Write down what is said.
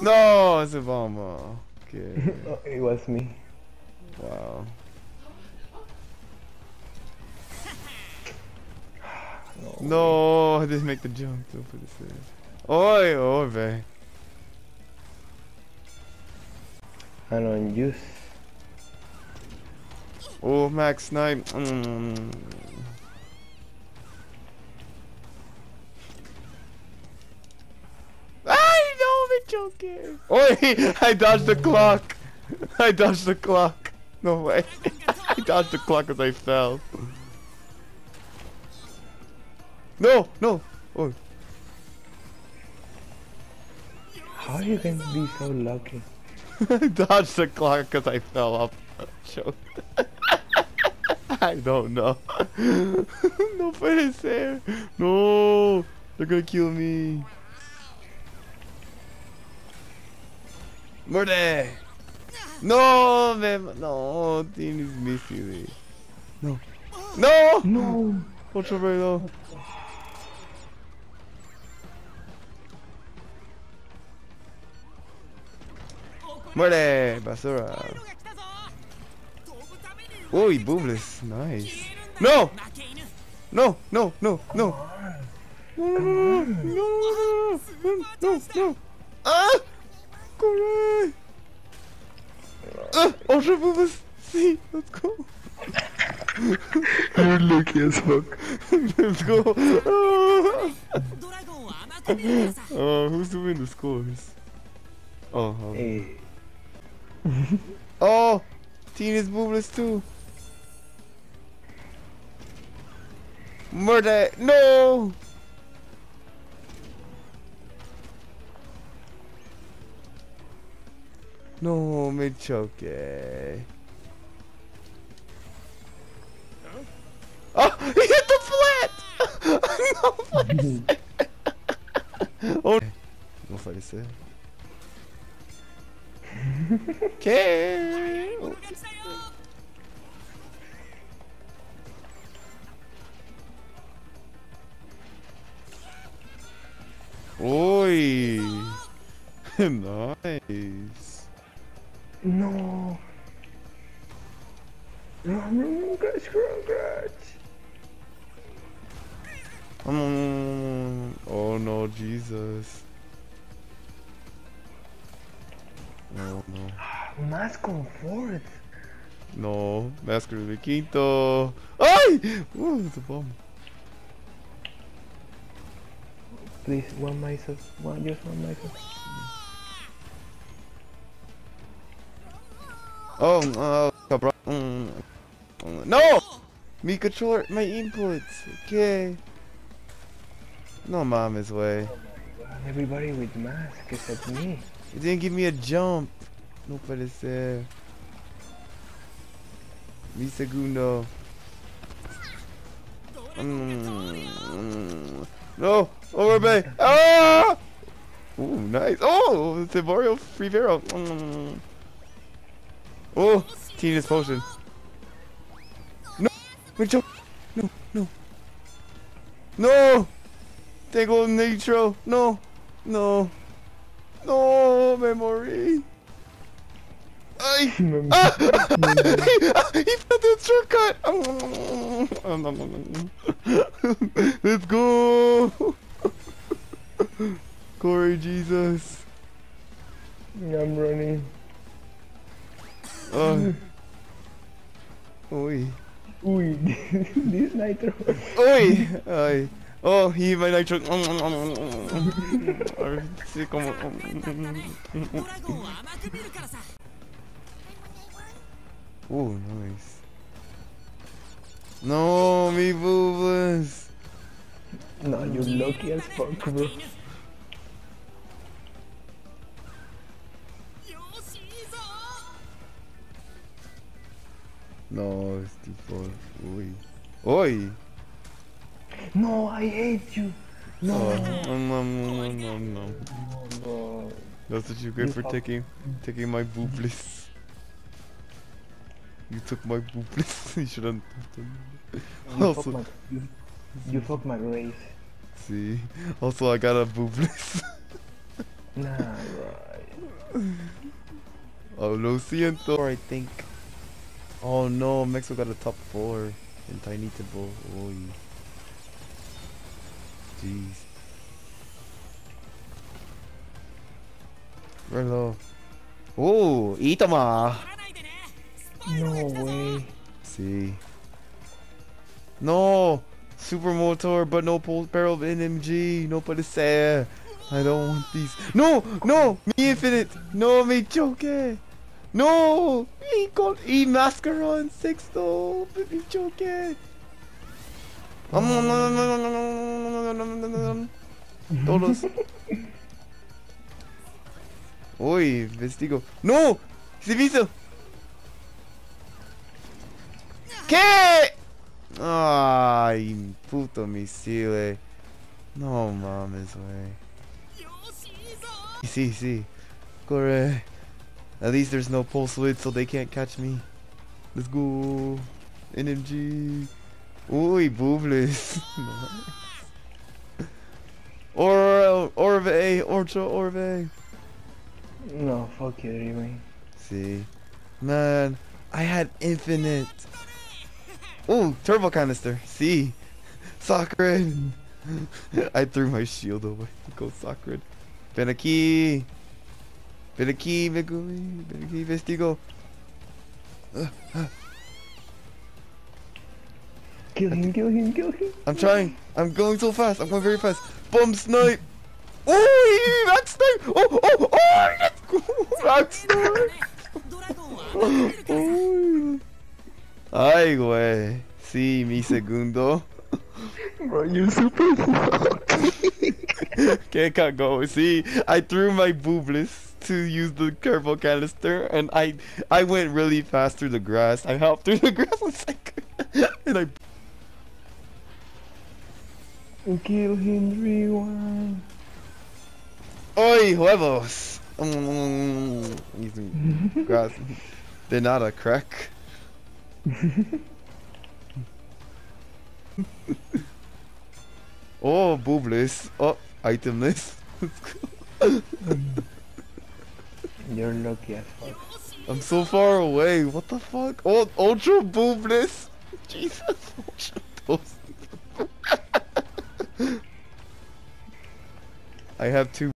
No, it's a bomber. Okay. Oh, it was me. Wow. No, I didn't make the jump. Don't put this in. Oi, oi, velho. I don't use. Oh, Max Snipe. Mm. Joking. Oi, I dodged the clock. I dodged the clock. No way. I dodged the clock as I fell. No, no. Oh, How you can be so lucky? I dodged the clock because I fell off. Choke. I don't know. no puede ser. No, they're gonna kill me. Muerde. No, man. No, tienes missile. No. No. No! Otro reloj. Muerde, basura. Uy, boobless. Nice. ¡No! No, no, no, no. Ah. No, no, no, no, no, no, no, no, No! No, no, no, no. No, no, no, no, no, no, no. Ah! Corre! Ah, otro boobless. Sí, let's go. You're lucky as fuck. Let's go. Uh, who's doing the scores? Oh, oh. Hey. oh, Teen is boobless too. Murder! No! No, me choke. Oh, he hit the flat! no, flat. oh, no falecer. Okay. Oi. nice. Um, oh no, Jesus. No, no. Más confort! No, Masker de Quinto. Ay! Ooh, it's a bomb. Please, one myself. One, just one myself. Oh, uh, mm, No! Me controller, my inputs. Okay. No mames way. Everybody with mask except me. It didn't give me a jump. No puede ser. Mi segundo. Mm. No! Over bay! Ah! Ooh, nice. Oh, it's a Mario free Vero. Mm. Oh, Tina's potion. No! Wait, jump! No, no. No! Tengo nitro. No! No! No! Memory! Ay! Ah! he found the shortcut! Let's go! Corey Jesus! I'm running. Oh. Oi. Uy, this nitro. Oi! Ay. Oh, he my nitro. Como. Oh, nice. No, me boobas. No, you're lucky as fuck, bro. No, it's too far. Oi. No, I hate you. No. Oh, um, um, um. no. That's what you get for taking taking my boobless. You took my boobless. you shouldn't have done that. You Also- my, you, you fuck my race. See. Also, I got a boobless. Nah, right. Oh, lo siento, I think. Oh no, Mexico got a top four in Tiny Temple. Oy. Jeez. Rello. Oh, Itama. No way. See. No! Super motor, but no pulse barrel of NMG. No puede ser. I don't want these. No! No! Me infinite! No, me choke! No! He got E Mascaron sexto! Me choke! Todos. Uy, vestigo. ¡No! ¡Se hizo! ¿Qué? Ay, puto misil. Eh. No mames, wey. Sí, sí. Corre. At least there's no pulse width, so they can't catch me. Let's go. NMG. Uy, boobless. or Orve, Orcho Orve. No, fuck you, anyway. See, man, I had infinite. Ooh, turbo canister. See, Sakura. I threw my shield away. Go aquí. Ven aquí, Megumi. Aquí, Vestigo. Kill him, kill him, kill him. I'm trying. I'm going so fast. I'm going very fast. Bomb snipe. Oh, max snipe. Oh, oh, oh. Let's go. Max snipe. Ay, güey. Sí, mi segundo. Bro, you're super Can't cut go. See, I threw my boobless to use the turbo canister, and I I went really fast through the grass. I hopped through the grass and I. Kill him, rewind. Oi, huevos! They're not a crack. oh, boobless. Oh, itemless. You're lucky as fuck. I'm so far away. What the fuck? Oh, ultra boobless. Jesus. Ultra toast. I have two.